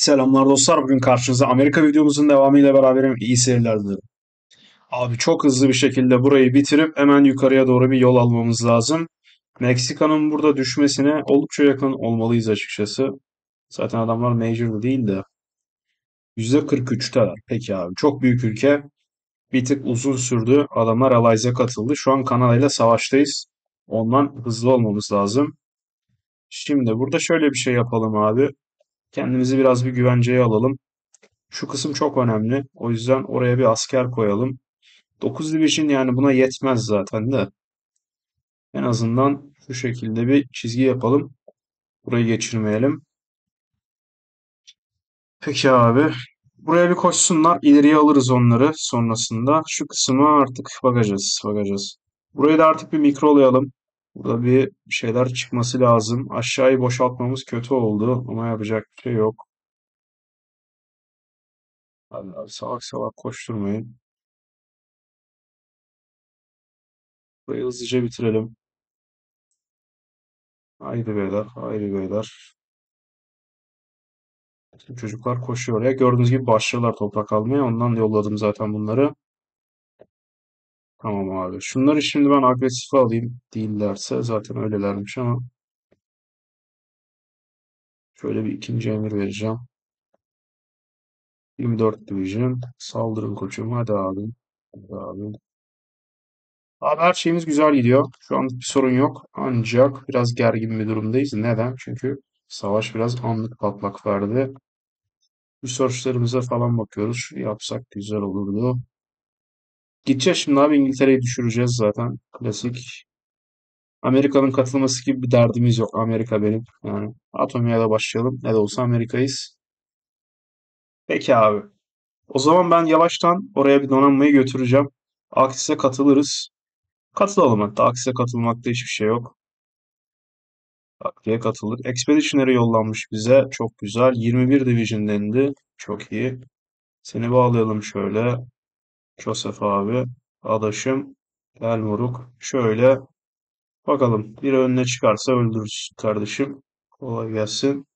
Selamlar dostlar. Bugün karşınızda Amerika videomuzun devamıyla beraberim. İyi seyirler dilerim. Abi çok hızlı bir şekilde burayı bitirip hemen yukarıya doğru bir yol almamız lazım. Meksika'nın burada düşmesine oldukça yakın olmalıyız açıkçası. Zaten adamlar major değil de. %43'teler. Peki abi. Çok büyük ülke. Bir tık uzun sürdü. Adamlar Allies'e katıldı. Şu an Kanada ile savaştayız. Ondan hızlı olmamız lazım. Şimdi burada şöyle bir şey yapalım abi. Kendimizi biraz bir güvenceye alalım. Şu kısım çok önemli. O yüzden oraya bir asker koyalım. 9 division yani buna yetmez zaten de. En azından şu şekilde bir çizgi yapalım. Burayı geçirmeyelim. Peki abi. Buraya bir koşsunlar. İleriye alırız onları sonrasında. Şu kısmı artık bakacağız. Bakacağız. Burayı da artık bir mikrolayalım. Burada bir şeyler çıkması lazım. Aşağıyı boşaltmamız kötü oldu. Ama yapacak bir şey yok. Hadi abi salak salak koşturmayın. Burayı hızlıca bitirelim. Haydi beyler, haydi beyler. Çocuklar koşuyor oraya. Gördüğünüz gibi başlıyorlar toprak almaya. Ondan yolladım zaten bunları. Tamam abi. Şunları şimdi ben agresife alayım değillerse zaten öylelermiş ama şöyle bir ikinci emir vereceğim. 24 Division. Saldırın koçum. Hadi abi. Hadi abi. Abi her şeyimiz güzel gidiyor. Şu an bir sorun yok. Ancak biraz gergin bir durumdayız. Neden? Çünkü savaş biraz anlık patlak verdi. Research'larımıza falan bakıyoruz. Şu yapsak güzel olurdu. Gideceğiz şimdi abi İngiltere'yi düşüreceğiz zaten. Klasik. Amerika'nın katılması gibi bir derdimiz yok. Amerika benim. Yani Atomya'da başlayalım. Ne de olsa Amerika'yız. Peki abi. O zaman ben yavaştan oraya bir donanmayı götüreceğim. Aksis'e katılırız. Katılalım hatta. Aksis'e katılmakta hiçbir şey yok. Takviye katılır. Expeditionary yollanmış bize. Çok güzel. 21 Division dendi. Çok iyi. Seni bağlayalım şöyle. Joseph abi. Adaşım. Gel moruk. Şöyle. Bakalım. Biri önüne çıkarsa öldürürüz kardeşim. Kolay gelsin.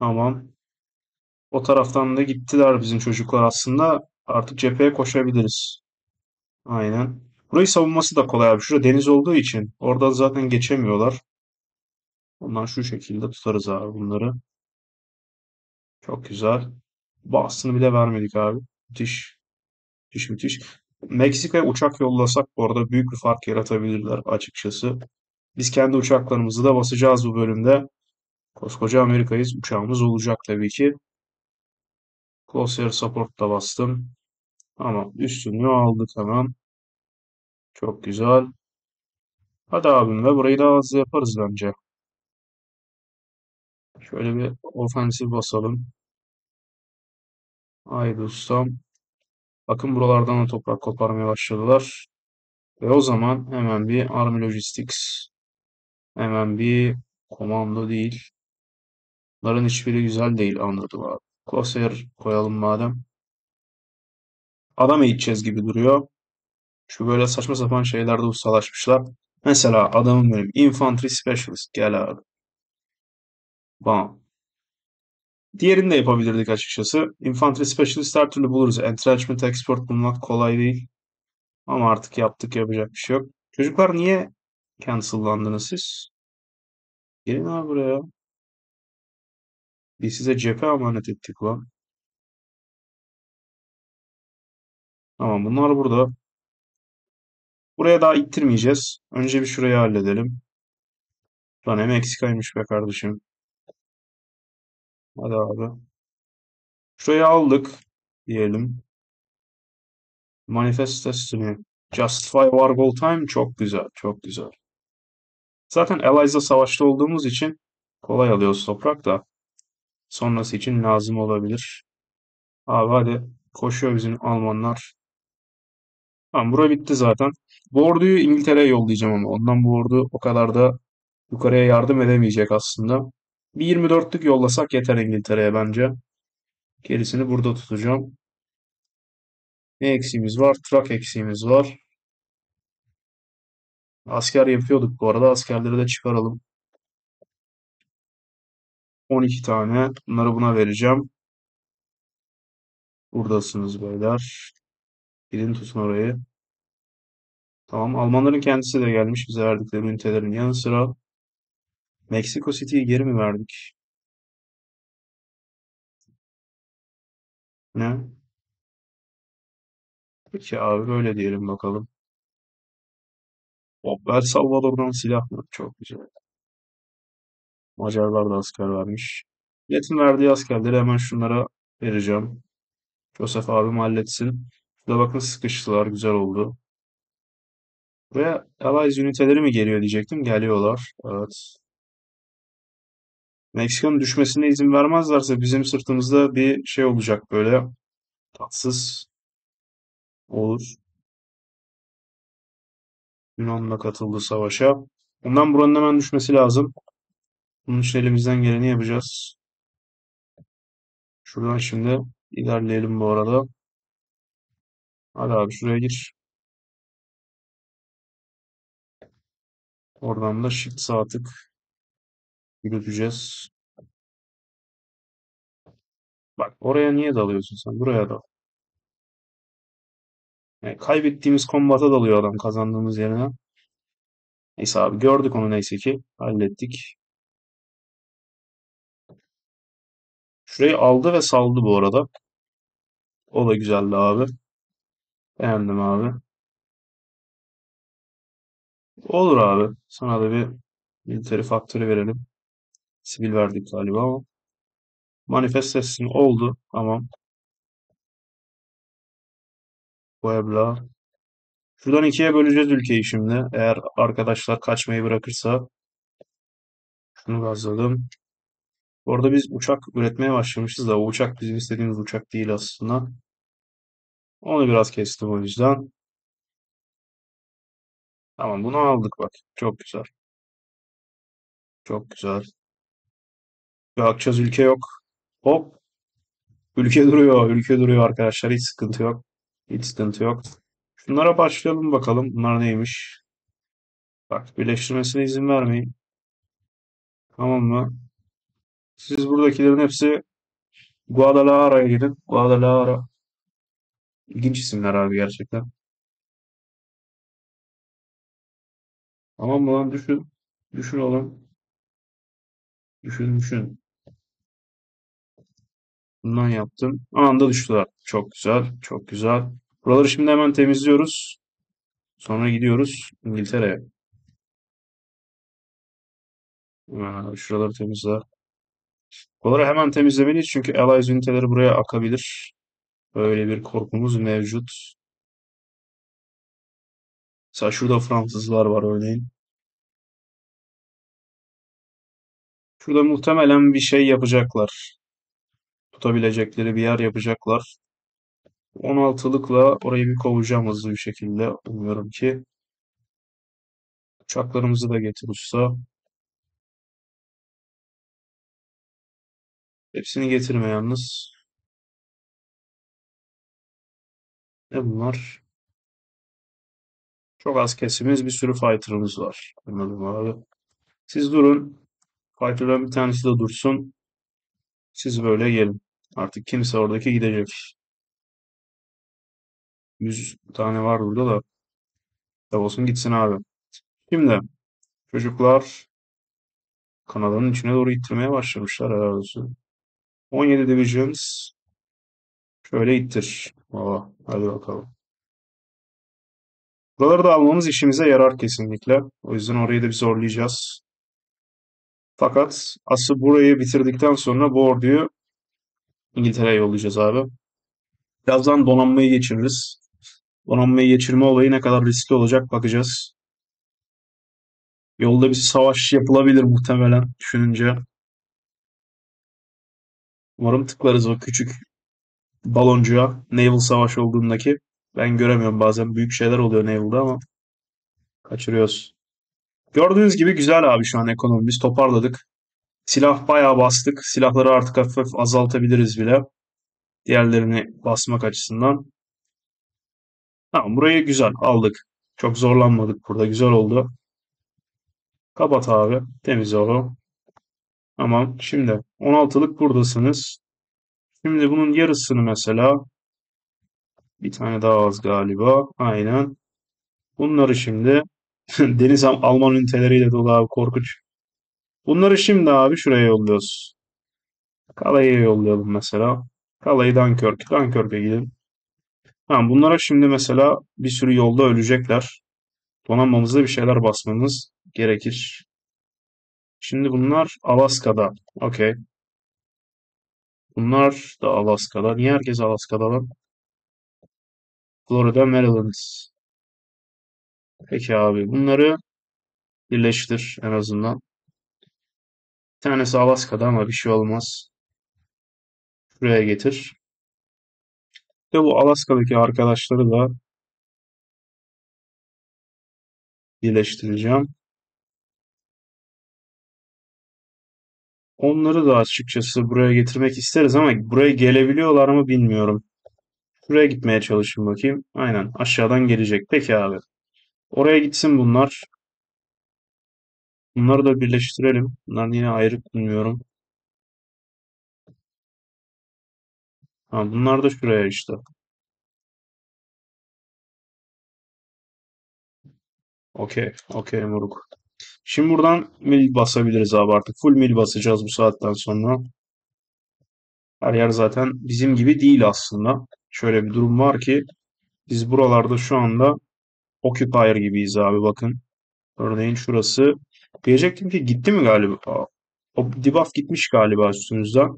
Tamam. O taraftan da gittiler bizim çocuklar aslında. Artık cepheye koşabiliriz. Aynen. Burayı savunması da kolay abi. Şurada deniz olduğu için oradan zaten geçemiyorlar. Ondan şu şekilde tutarız abi bunları. Çok güzel. Bastını bile vermedik abi. Müthiş. Müthiş müthiş. Meksika'ya uçak yollasak bu arada büyük bir fark yaratabilirler açıkçası. Biz kendi uçaklarımızı da basacağız bu bölümde. Koskoca Amerika'yız. Uçağımız olacak tabii ki. Close Air Support da bastım. Ama üstünlüğü aldık hemen. Çok güzel. Hadi abim ve burayı daha hızlı yaparız bence. Şöyle bir ofensif basalım. Haydi ustam. Bakın buralardan da toprak koparmaya başladılar. Ve o zaman hemen bir Army Logistics. Hemen bir komando değil. Bunların hiçbiri güzel değil anladım abi. Crosshair koyalım madem. Adam eğiteceğiz gibi duruyor. Şu böyle saçma sapan şeylerde ustalaşmışlar. Mesela adamım benim. Infantry Specialist. Gel abi. Bam. Diğerini de yapabilirdik açıkçası. Infantry Specialist her türlü buluruz. Entrenchment Export bulmak kolay değil. Ama artık yaptık yapacak bir şey yok. Çocuklar niye cancellandınız siz? Gelin abi buraya. Biz size cephe emanet ettik lan. Tamam bunlar burada. Buraya daha ittirmeyeceğiz. Önce bir şurayı halledelim. Lan hem Meksika'ymış be kardeşim. Hadi abi. Şurayı aldık diyelim. Manifest Destiny. Justify War Goal Time çok güzel. Çok güzel. Zaten Allies'la savaşta olduğumuz için kolay alıyoruz toprak da. Sonrası için lazım olabilir. Abi hadi. Koşuyor bizim Almanlar. Tamam bura bitti zaten. Bu orduyu İngiltere'ye yollayacağım ama ondan bu ordu o kadar da yukarıya yardım edemeyecek aslında. Bir 24'lük yollasak yeter İngiltere'ye bence. Gerisini burada tutacağım. Ne eksiğimiz var? Trak eksiğimiz var. Asker yapıyorduk bu arada. Askerleri de çıkaralım. 12 tane. Bunları buna vereceğim. Buradasınız beyler. Gidin tutun orayı. Tamam. Almanların kendisi de gelmiş bize verdikleri ünitelerin yanı sıra. Meksiko City'yi geri mi verdik? Ne? Peki abi böyle diyelim bakalım. Hop, El Salvador'dan silah mı? Çok güzel. Macarlar da asker vermiş. Milletin verdiği askerleri hemen şunlara vereceğim. Joseph abim halletsin. Şurada bakın sıkıştılar. Güzel oldu. Buraya Allies üniteleri mi geliyor diyecektim. Geliyorlar. Evet. Meksika'nın düşmesine izin vermezlerse bizim sırtımızda bir şey olacak böyle. Tatsız olur. Yunan da katıldı savaşa. Ondan buranın hemen düşmesi lazım. Bunun için elimizden geleni yapacağız. Şuradan şimdi ilerleyelim bu arada. Hadi abi şuraya gir. Oradan da shift sağ tık yürüteceğiz. Bak oraya niye dalıyorsun sen? Buraya dal. Yani kaybettiğimiz kombata dalıyor adam kazandığımız yerine. Neyse abi gördük onu neyse ki. Hallettik. Şurayı aldı ve saldı bu arada. O da güzeldi abi. Beğendim abi. Olur abi. Sana da bir military faktörü verelim. Sivil verdik galiba ama. Manifest teslim oldu. Tamam. Puebla. Şuradan ikiye böleceğiz ülkeyi şimdi. Eğer arkadaşlar kaçmayı bırakırsa. Şunu gazladım. Bu arada biz uçak üretmeye başlamışız da o uçak bizim istediğimiz uçak değil aslında. Onu biraz kestim o yüzden. Tamam bunu aldık bak. Çok güzel. Çok güzel. Bakacağız ülke yok. Hop. Ülke duruyor. Ülke duruyor arkadaşlar. Hiç sıkıntı yok. Hiç sıkıntı yok. Şunlara başlayalım bakalım. Bunlar neymiş? Bak birleştirmesine izin vermeyin. Tamam mı? Siz buradakilerin hepsi Guadalajara'ya gidin. Guadalajara. İlginç isimler abi gerçekten. Tamam mı lan düşün. Düşün oğlum. Düşün düşün. Bundan yaptım. Anında düştüler. Çok güzel. Çok güzel. Buraları şimdi hemen temizliyoruz. Sonra gidiyoruz İngiltere'ye. Aa, Şuraları temizle. Buraları hemen temizlemeliyiz çünkü Allies üniteleri buraya akabilir. Böyle bir korkumuz mevcut. Mesela şurada Fransızlar var örneğin. Şurada muhtemelen bir şey yapacaklar. Tutabilecekleri bir yer yapacaklar. 16'lıkla orayı bir kovacağım hızlı bir şekilde. Umuyorum ki. Uçaklarımızı da getir usta. Hepsini getirme yalnız. Ne bunlar? Çok az kesimiz bir sürü fighter'ımız var. Anladım abi. Siz durun. Fighter'dan bir tanesi de dursun. Siz böyle gelin. Artık kimse oradaki gidecek. 100 tane var burada da. Olsun gitsin abi. Şimdi çocuklar Kanada'nın içine doğru ittirmeye başlamışlar olsun. 17 Divisions şöyle ittir. Valla hadi bakalım. Buraları da almamız işimize yarar kesinlikle. O yüzden orayı da bir zorlayacağız. Fakat asıl burayı bitirdikten sonra bu orduyu İngiltere'ye yollayacağız abi. Birazdan donanmayı geçiririz. Donanmayı geçirme olayı ne kadar riskli olacak bakacağız. Yolda bir savaş yapılabilir muhtemelen düşününce. Umarım tıklarız o küçük baloncuğa. Naval savaş olduğundaki. Ben göremiyorum bazen büyük şeyler oluyor Naval'da ama kaçırıyoruz. Gördüğünüz gibi güzel abi şu an ekonomimiz toparladık. Silah bayağı bastık. Silahları artık hafif hafif azaltabiliriz bile. Diğerlerini basmak açısından. Tamam burayı güzel aldık. Çok zorlanmadık burada. Güzel oldu. Kapat abi. Temiz oğlum. Tamam. Şimdi 16'lık buradasınız. Şimdi bunun yarısını mesela bir tane daha az galiba. Aynen. Bunları şimdi Deniz Al- Alman üniteleriyle dolu abi korkunç. Bunları şimdi abi şuraya yolluyoruz. Kalay'a yollayalım mesela. Kalayı Dunkirk. Dunkirk'e gidin. Tamam bunlara şimdi mesela bir sürü yolda ölecekler. Donanmamızda bir şeyler basmamız gerekir. Şimdi bunlar Alaska'da. Okey. Bunlar da Alaska'da. Niye herkes Alaska'da lan? Florida, Maryland. Peki abi bunları birleştir en azından. Tanesi Alaska'da ama bir şey olmaz. Şuraya getir. Ve bu Alaska'daki arkadaşları da birleştireceğim. Onları da açıkçası buraya getirmek isteriz ama buraya gelebiliyorlar mı bilmiyorum. Şuraya gitmeye çalışın bakayım. Aynen aşağıdan gelecek. Peki abi. Oraya gitsin bunlar. Bunları da birleştirelim. Bunlar yine ayrı bilmiyorum. Ha, bunlar da şuraya işte. Okey. Okey moruk. Şimdi buradan mil basabiliriz abi artık. Full mil basacağız bu saatten sonra. Her yer zaten bizim gibi değil aslında. Şöyle bir durum var ki biz buralarda şu anda occupier gibiyiz abi bakın. Örneğin şurası. Diyecektim ki gitti mi galiba? O debuff gitmiş galiba üstümüzden.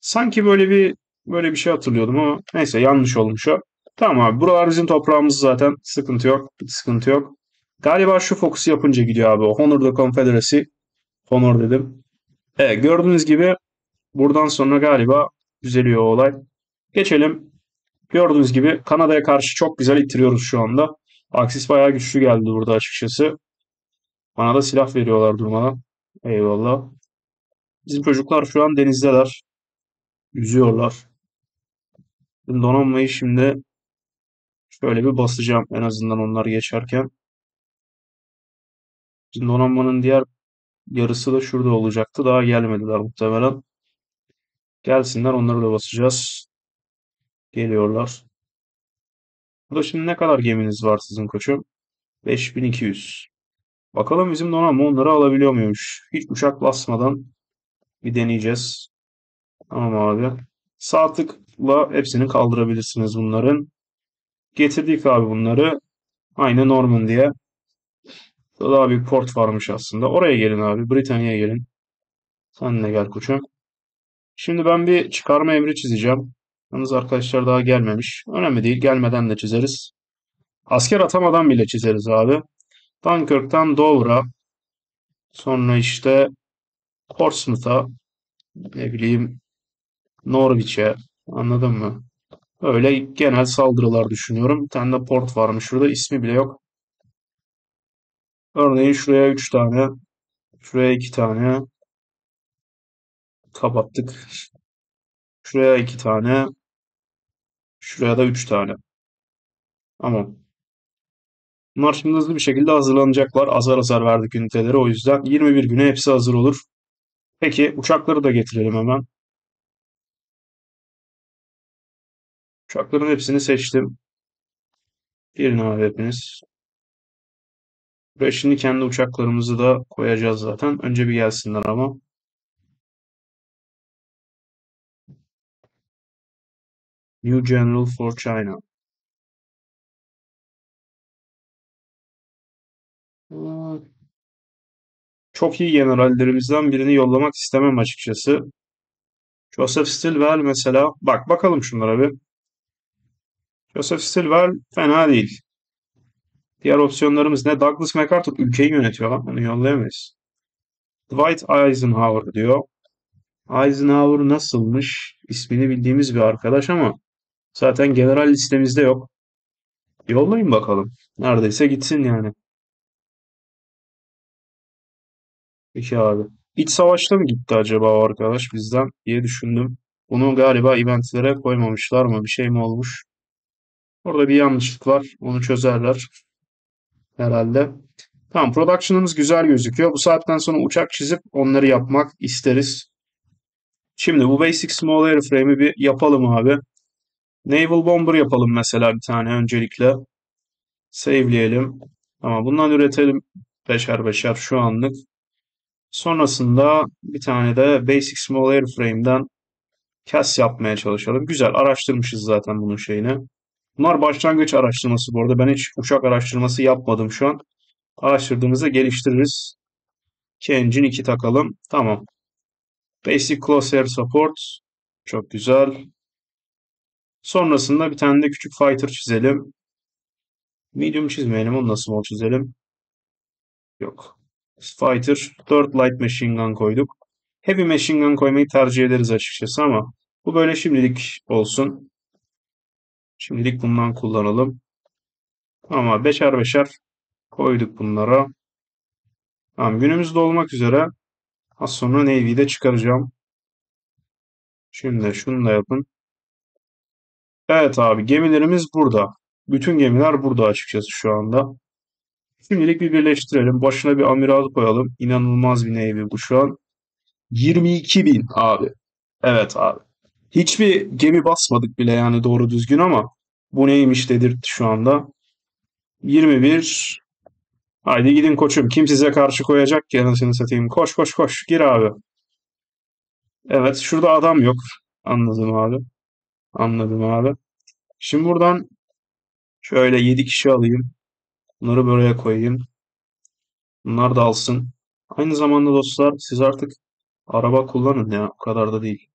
Sanki böyle bir böyle bir şey hatırlıyordum ama neyse yanlış olmuş o. Tamam abi buralar bizim toprağımız zaten. Sıkıntı yok. Hiç sıkıntı yok. Galiba şu fokusu yapınca gidiyor abi. Honor the Confederacy. Honor dedim. Evet gördüğünüz gibi buradan sonra galiba düzeliyor olay. Geçelim. Gördüğünüz gibi Kanada'ya karşı çok güzel ittiriyoruz şu anda. Aksis bayağı güçlü geldi burada açıkçası. Bana da silah veriyorlar durmadan. Eyvallah. Bizim çocuklar şu an denizdeler. Yüzüyorlar. Donanmayı şimdi şöyle bir basacağım en azından onlar geçerken. Bizim donanmanın diğer yarısı da şurada olacaktı. Daha gelmediler muhtemelen. Gelsinler onları da basacağız. Geliyorlar. Burada şimdi ne kadar geminiz var sizin koçum? 5200. Bakalım bizim donanma onları alabiliyor muymuş? Hiç uçak basmadan bir deneyeceğiz. Tamam abi. Sağ tıkla hepsini kaldırabilirsiniz bunların. Getirdik abi bunları. Aynı Norman diye. Daha bir port varmış aslında. Oraya gelin abi. Britanya'ya gelin. Sen de gel koçum. Şimdi ben bir çıkarma emri çizeceğim. Yalnız arkadaşlar daha gelmemiş. Önemli değil. Gelmeden de çizeriz. Asker atamadan bile çizeriz abi. Dunkirk'ten Dover'a. Sonra işte Portsmouth'a. Ne bileyim Norwich'e. Anladın mı? Öyle genel saldırılar düşünüyorum. Bir tane de port varmış şurada. ismi bile yok. Örneğin şuraya 3 tane. Şuraya 2 tane. Kapattık. Şuraya 2 tane. Şuraya da 3 tane. Tamam. Bunlar şimdi hızlı bir şekilde hazırlanacaklar. Azar azar verdik üniteleri. O yüzden 21 güne hepsi hazır olur. Peki uçakları da getirelim hemen. Uçakların hepsini seçtim. Gelin abi hepiniz. Buraya şimdi kendi uçaklarımızı da koyacağız zaten. Önce bir gelsinler ama. New General for China. Çok iyi generallerimizden birini yollamak istemem açıkçası. Joseph Stilwell mesela. Bak bakalım şunlara bir. Joseph Stilwell fena değil. Diğer opsiyonlarımız ne? Douglas MacArthur ülkeyi yönetiyor lan. Onu yollayamayız. Dwight Eisenhower diyor. Eisenhower nasılmış? İsmini bildiğimiz bir arkadaş ama zaten general listemizde yok. Yollayın bakalım. Neredeyse gitsin yani. Peki abi. İç savaşta mı gitti acaba o arkadaş bizden diye düşündüm. Bunu galiba eventlere koymamışlar mı? Bir şey mi olmuş? Orada bir yanlışlık var. Onu çözerler herhalde. Tamam production'ımız güzel gözüküyor. Bu saatten sonra uçak çizip onları yapmak isteriz. Şimdi bu basic small airframe'i bir yapalım abi. Naval bomber yapalım mesela bir tane öncelikle. Save'leyelim. Ama bundan üretelim beşer beşer şu anlık. Sonrasında bir tane de basic small airframe'den CAS yapmaya çalışalım. Güzel araştırmışız zaten bunun şeyini. Bunlar başlangıç araştırması bu arada. Ben hiç uçak araştırması yapmadım şu an. Araştırdığımızda geliştiririz. Ki engine 2 takalım. Tamam. Basic Close Air Support. Çok güzel. Sonrasında bir tane de küçük fighter çizelim. Medium çizmeyelim. Onu nasıl small çizelim? Yok. Fighter. 4 Light Machine Gun koyduk. Heavy Machine Gun koymayı tercih ederiz açıkçası ama bu böyle şimdilik olsun. Şimdilik bundan kullanalım. Ama beşer beşer koyduk bunlara. Tamam günümüzde olmak üzere az sonra Navy'yi de çıkaracağım. Şimdi şunu da yapın. Evet abi gemilerimiz burada. Bütün gemiler burada açıkçası şu anda. Şimdilik bir birleştirelim. Başına bir amiral koyalım. İnanılmaz bir Navy bu şu an. 22 bin abi. Evet abi. Hiçbir gemi basmadık bile yani doğru düzgün ama bu neymiş dedirtti şu anda. 21. Haydi gidin koçum. Kim size karşı koyacak ki anasını satayım. Koş koş koş. Gir abi. Evet şurada adam yok. Anladım abi. Anladım abi. Şimdi buradan şöyle 7 kişi alayım. Bunları buraya koyayım. Bunlar da alsın. Aynı zamanda dostlar siz artık araba kullanın ya. O kadar da değil.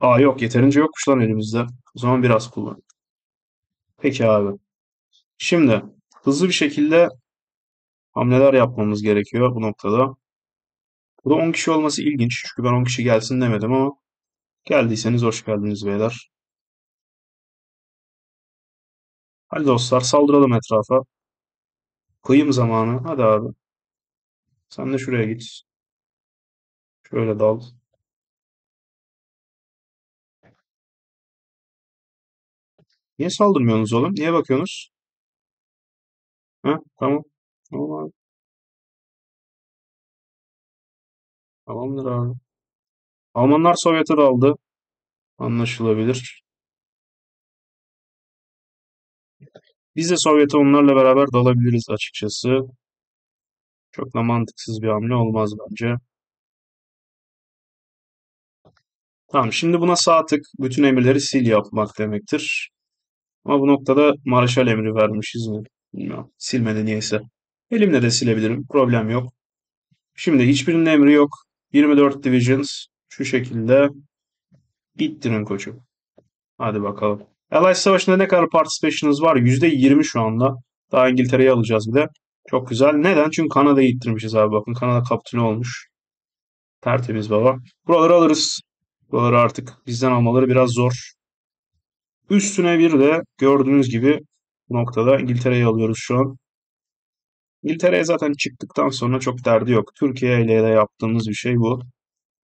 Aa yok yeterince yokmuş lan elimizde. O zaman biraz kullan. Peki abi. Şimdi hızlı bir şekilde hamleler yapmamız gerekiyor bu noktada. Bu da 10 kişi olması ilginç. Çünkü ben 10 kişi gelsin demedim ama geldiyseniz hoş geldiniz beyler. Hadi dostlar saldıralım etrafa. Kıyım zamanı. Hadi abi. Sen de şuraya git. Şöyle dal. Niye saldırmıyorsunuz oğlum? Niye bakıyorsunuz? Ha, tamam. Tamam abi. Tamamdır abi. Almanlar Sovyet'i de aldı. Anlaşılabilir. Biz de Sovyet'e onlarla beraber dalabiliriz açıkçası. Çok da mantıksız bir hamle olmaz bence. Tamam şimdi buna sağ bütün emirleri sil yapmak demektir. Ama bu noktada Marshall emri vermişiz mi? Bilmiyorum. Silmedi niyeyse. Elimle de silebilirim. Problem yok. Şimdi hiçbirinin emri yok. 24 Divisions şu şekilde bittirin koçum. Hadi bakalım. Allies Savaşı'nda ne kadar participation'ınız var? %20 şu anda. Daha İngiltere'yi alacağız bir de. Çok güzel. Neden? Çünkü Kanada'yı ittirmişiz abi. Bakın Kanada kapitüle olmuş. Tertemiz baba. Buraları alırız. Buraları artık bizden almaları biraz zor. Üstüne bir de gördüğünüz gibi bu noktada İngiltere'yi alıyoruz şu an. İngiltere'ye zaten çıktıktan sonra çok derdi yok. Türkiye ile de yaptığımız bir şey bu.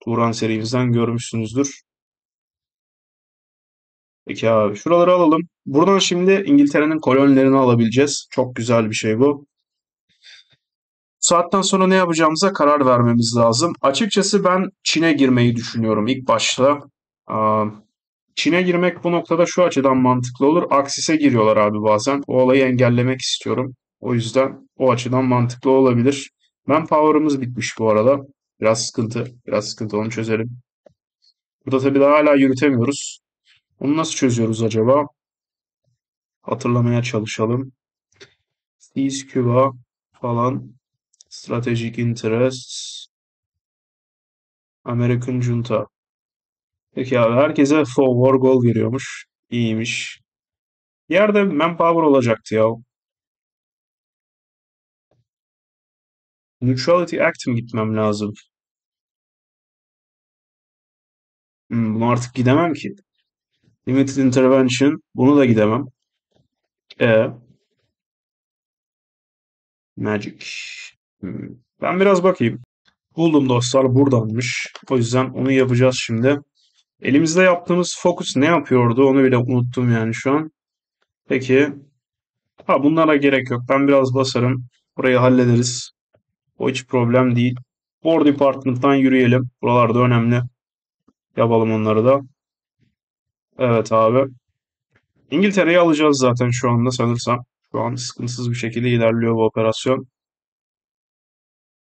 Turan serimizden görmüşsünüzdür. Peki abi şuraları alalım. Buradan şimdi İngiltere'nin kolonilerini alabileceğiz. Çok güzel bir şey bu. Saatten sonra ne yapacağımıza karar vermemiz lazım. Açıkçası ben Çin'e girmeyi düşünüyorum ilk başta. Çin'e girmek bu noktada şu açıdan mantıklı olur. Aksis'e giriyorlar abi bazen. O olayı engellemek istiyorum. O yüzden o açıdan mantıklı olabilir. Ben power'ımız bitmiş bu arada. Biraz sıkıntı. Biraz sıkıntı onu çözelim. Burada tabii daha hala yürütemiyoruz. Onu nasıl çözüyoruz acaba? Hatırlamaya çalışalım. Seize Cuba falan. Strategic Interests. American Junta. Peki abi herkese forward goal veriyormuş. İyiymiş. Yerde manpower olacaktı ya. Neutrality Act'im gitmem lazım. Hmm, bunu artık gidemem ki. Limited Intervention. Bunu da gidemem. E. Magic. Hmm. Ben biraz bakayım. Buldum dostlar buradanmış. O yüzden onu yapacağız şimdi. Elimizde yaptığımız focus ne yapıyordu onu bile unuttum yani şu an. Peki. Ha bunlara gerek yok. Ben biraz basarım. Burayı hallederiz. O hiç problem değil. War Department'tan yürüyelim. Buralarda önemli. Yapalım onları da. Evet abi. İngiltere'yi alacağız zaten şu anda sanırsam. Şu an sıkıntısız bir şekilde ilerliyor bu operasyon.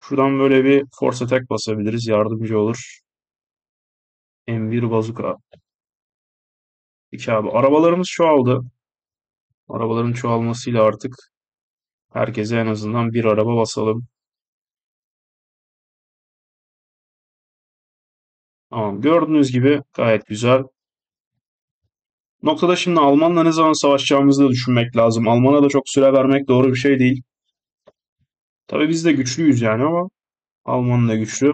Şuradan böyle bir force attack basabiliriz. Yardımcı olur. M1 bazuka. İki abi. Arabalarımız çoğaldı. Arabaların çoğalmasıyla artık herkese en azından bir araba basalım. Tamam. Gördüğünüz gibi gayet güzel. Noktada şimdi Almanla ne zaman savaşacağımızı da düşünmek lazım. Alman'a da çok süre vermek doğru bir şey değil. Tabii biz de güçlüyüz yani ama Alman da güçlü.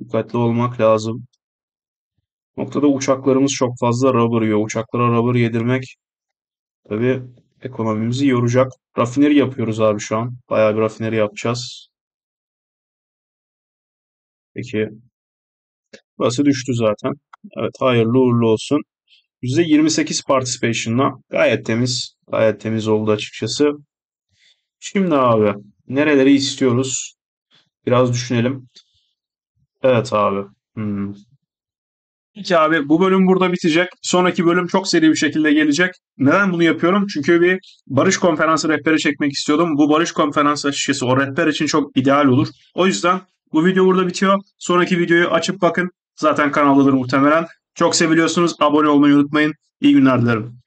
Dikkatli olmak lazım. Noktada uçaklarımız çok fazla rubber yiyor. Uçaklara rubber yedirmek tabii ekonomimizi yoracak. Rafineri yapıyoruz abi şu an. Bayağı bir rafineri yapacağız. Peki. Burası düştü zaten. Evet hayırlı uğurlu olsun. %28 participation'la gayet temiz. Gayet temiz oldu açıkçası. Şimdi abi nereleri istiyoruz? Biraz düşünelim. Evet abi. Hmm. Peki abi bu bölüm burada bitecek. Sonraki bölüm çok seri bir şekilde gelecek. Neden bunu yapıyorum? Çünkü bir barış konferansı rehberi çekmek istiyordum. Bu barış konferansı açıkçası o rehber için çok ideal olur. O yüzden bu video burada bitiyor. Sonraki videoyu açıp bakın. Zaten kanaldadır muhtemelen. Çok seviliyorsunuz. Abone olmayı unutmayın. İyi günler dilerim.